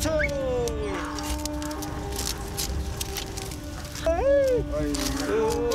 그렇죠. 아이고.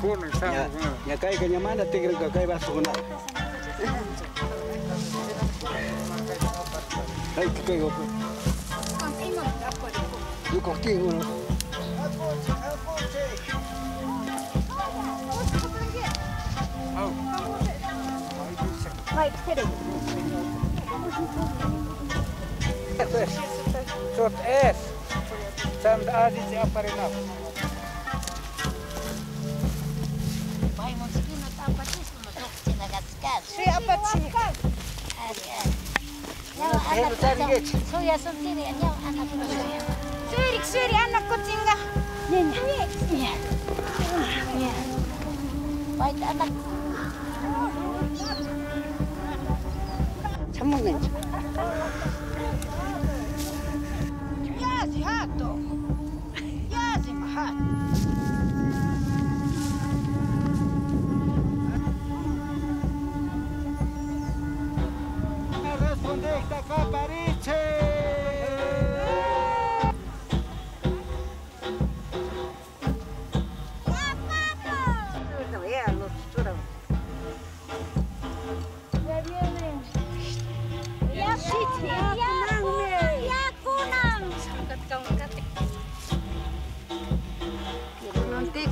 kuna sana ya kai kanya mana tigre ka kai bas kuna kai kai go yo corté Right, hit it. Short S. Some others are enough. 수희 아빠 치니. 배로 자르게 수희야 손길이 안녕 안아 수희리 수희리 안아 꽃인가? 네네. 네. 많이 네. 네. 아, 네. 따다. 참 먹는 줄.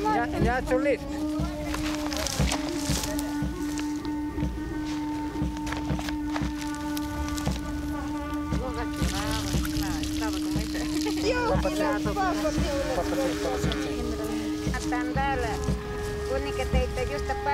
Ya, ya sulit. Atandala, itu justa